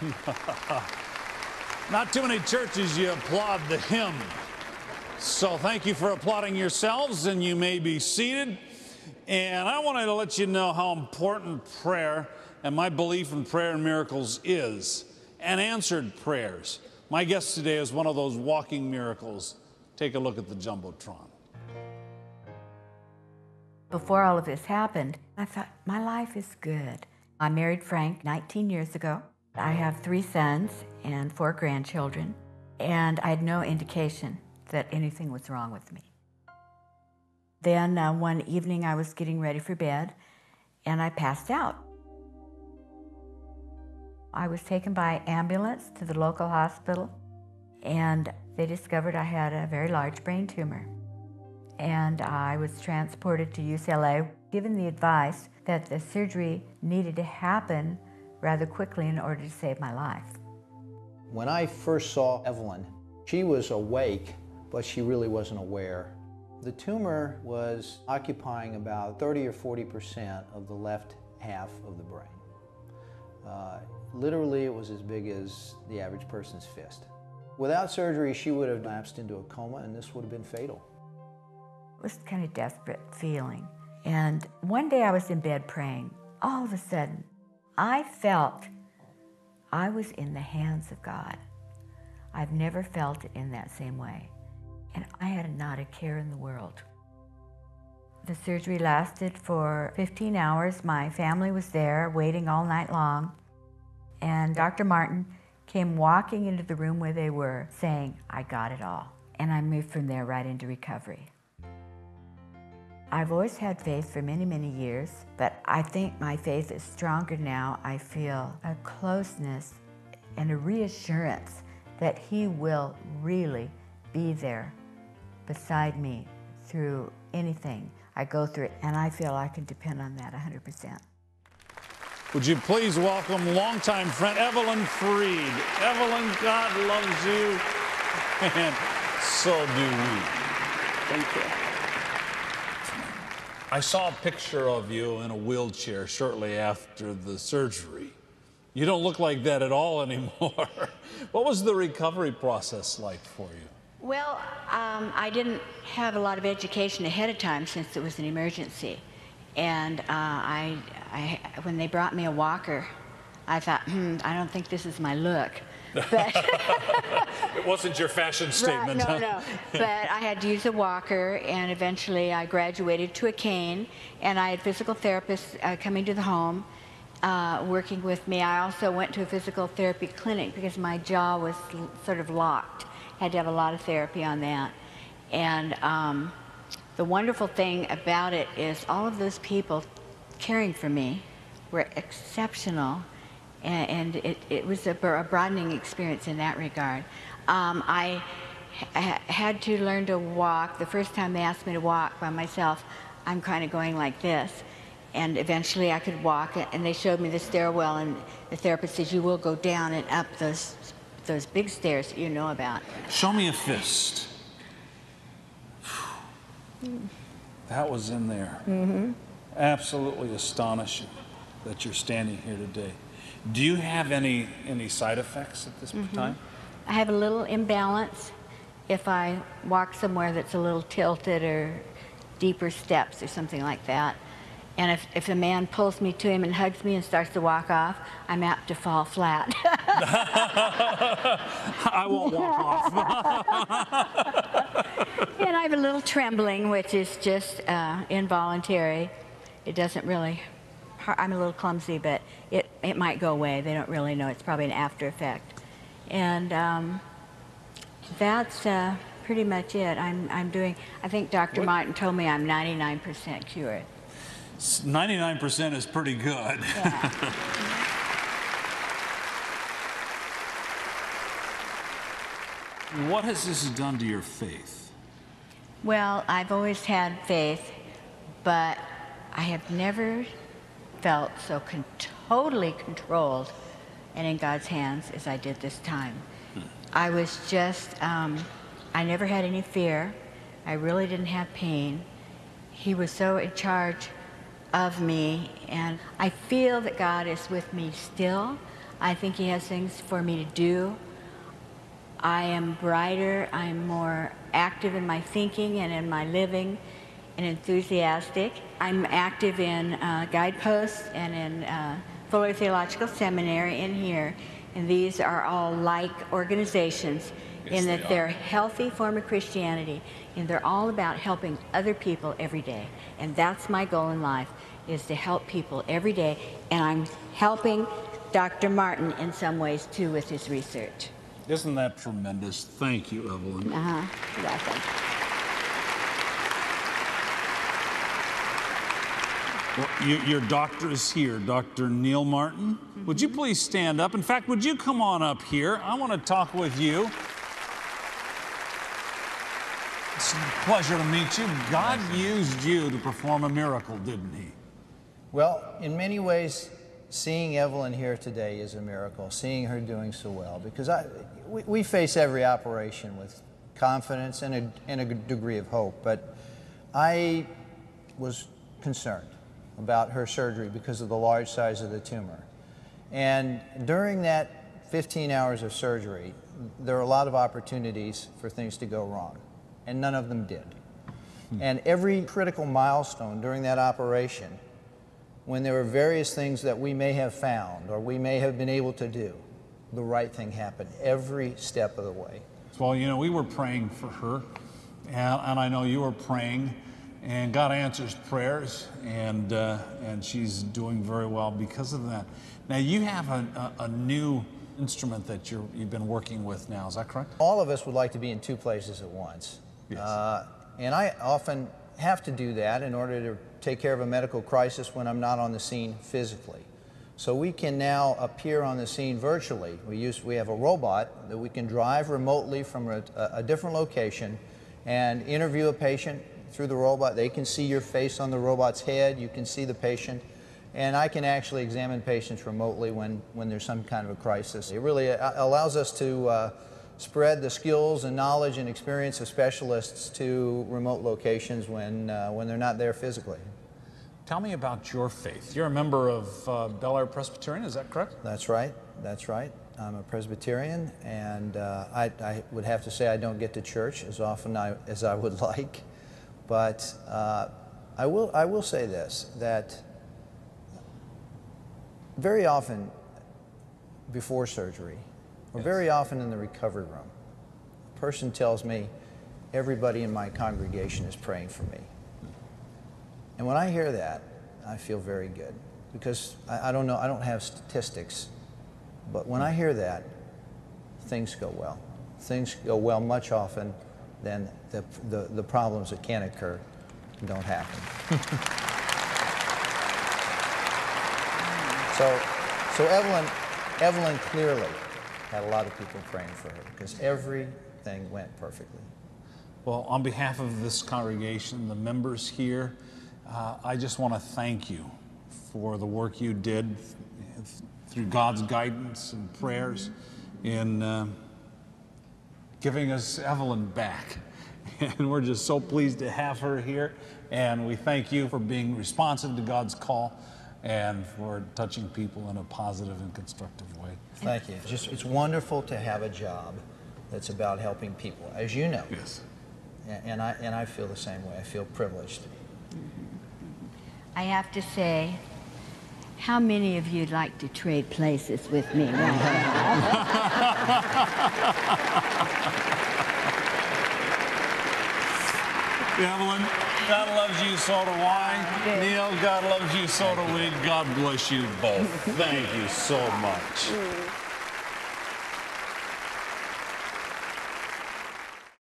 Not too many churches you applaud the hymn. So thank you for applauding yourselves, and you may be seated. And I wanted to let you know how important prayer and my belief in prayer and miracles is, and answered prayers. My guest today is one of those walking miracles. Take a look at the Jumbotron. Before all of this happened, I thought, my life is good. I married Frank 19 years ago. I have three sons and four grandchildren, and I had no indication that anything was wrong with me. Then uh, one evening I was getting ready for bed and I passed out. I was taken by ambulance to the local hospital and they discovered I had a very large brain tumor. And I was transported to UCLA, given the advice that the surgery needed to happen rather quickly in order to save my life. When I first saw Evelyn, she was awake but she really wasn't aware. The tumor was occupying about 30 or 40 percent of the left half of the brain. Uh, literally, it was as big as the average person's fist. Without surgery, she would have lapsed into a coma, and this would have been fatal. It was kind of desperate feeling. And one day I was in bed praying. All of a sudden, I felt I was in the hands of God. I've never felt it in that same way and I had not a care in the world. The surgery lasted for 15 hours. My family was there waiting all night long. And Dr. Martin came walking into the room where they were saying, I got it all. And I moved from there right into recovery. I've always had faith for many, many years, but I think my faith is stronger now. I feel a closeness and a reassurance that He will really be there beside me through anything I go through, and I feel I can depend on that 100%. Would you please welcome longtime friend Evelyn Freed? Evelyn, God loves you, and so do we. Thank you. I saw a picture of you in a wheelchair shortly after the surgery. You don't look like that at all anymore. what was the recovery process like for you? Well, um, I didn't have a lot of education ahead of time since it was an emergency. And uh, I, I, when they brought me a walker, I thought, hmm, I don't think this is my look. It wasn't your fashion statement. Right, no, huh? no. But I had to use a walker, and eventually I graduated to a cane, and I had physical therapists uh, coming to the home. Uh, working with me. I also went to a physical therapy clinic because my jaw was sort of locked had to have a lot of therapy on that. And um, the wonderful thing about it is all of those people caring for me were exceptional, and, and it, it, was a, a, broadening experience in that regard. Um, I ha had to learn to walk. The first time they asked me to walk by myself, I'm kind of going like this. And eventually I could walk, and they showed me the stairwell, and the therapist says, You will go down and up those those big stairs that you know about. Show me a fist. That was in there. Mm-hmm. Absolutely astonishing that you're standing here today. Do you have any any side effects at this mm-hmm. time? I have a little imbalance if I walk somewhere that's a little tilted or deeper steps or something like that. And if, if a man pulls me to him and hugs me and starts to walk off, I'm apt to fall flat. I won't walk off. and I have a little trembling, which is just uh, involuntary. It doesn't really, I'm a little clumsy, but it, it might go away. They don't really know. It's probably an after effect. And um, that's uh, pretty much it. I'm, I'm doing, I think Dr. What? Martin told me I'm 99% cured. 99% is pretty good. Yeah. what has this done to your faith? Well, I've always had faith, but I have never felt so con totally controlled and in God's hands as I did this time. Hmm. I was just, um, I never had any fear. I really didn't have pain. He was so in charge of me, and I feel that God is with me still. I think He has things for me to do. I am brighter, I'm more active in my thinking and in my living and enthusiastic. I'm active in uh, guideposts and in uh, Fuller Theological Seminary in here. And these are all like organizations Yes, in that they're are. a healthy form of Christianity and they're all about helping other people every day. And that's my goal in life is to help people every day. And I'm helping Dr. Martin in some ways too with his research. Isn't that tremendous? Thank you, Evelyn. Uh-huh. You're welcome. Well, you, your doctor is here, Dr. Neil Martin. Would you please stand up? In fact, would you come on up here? I want to talk with you. It's a pleasure to meet you. God used you to perform a miracle, didn't he? Well, in many ways, seeing Evelyn here today is a miracle, seeing her doing so well, because I, we, we face every operation with confidence and a, and a degree of hope, but I was concerned about her surgery because of the large size of the tumor. And during that 15 hours of surgery, there are a lot of opportunities for things to go wrong, and none of them did. Hmm. And every critical milestone during that operation, when there were various things that we may have found or we may have been able to do, the right thing happened every step of the way. Well, you know, we were praying for her, and, and I know you were praying, and God answers prayers, and uh, and she's doing very well because of that. Now you have a, a, a new instrument that you're, you've been working with now. Is that correct? All of us would like to be in two places at once. Yes. Uh, and I often have to do that in order to take care of a medical crisis when I'm not on the scene physically. So we can now appear on the scene virtually. We, use, we have a robot that we can drive remotely from a, a different location and interview a patient through the robot. They can see your face on the robot's head, you can see the patient, and I can actually examine patients remotely when, when there's some kind of a crisis. It really uh, allows us to uh, spread the skills and knowledge and experience of specialists to remote locations when, uh, when they're not there physically. Tell me about your faith. You're a member of uh, Bel Air Presbyterian, is that correct? That's right. That's right. I'm a Presbyterian, and uh, I, I would have to say I don't get to church as often I, as I would like. But uh, I, will, I will say this that very often before surgery, or very often in the recovery room, a person tells me, everybody in my congregation is praying for me. And when I hear that, I feel very good because I, I don't know, I don't have statistics, but when I hear that, things go well. Things go well much often than the, the, the problems that can occur don't happen. so, so Evelyn, Evelyn clearly had a lot of people praying for her because everything went perfectly. Well, on behalf of this congregation, the members here, uh, I just want to thank you for the work you did through God's guidance and prayers in uh, giving us Evelyn back. And we're just so pleased to have her here. And we thank you for being responsive to God's call and for touching people in a positive and constructive way. Thank you. It's just it's wonderful to have a job that's about helping people, as you know. Yes. A- And I and I feel the same way. I feel privileged. I have to say, how many of you'd like to trade places with me right now? Evelyn, God loves you, so do I. Neil, God loves you, so do we. God bless you both. Thank you so much. Mm.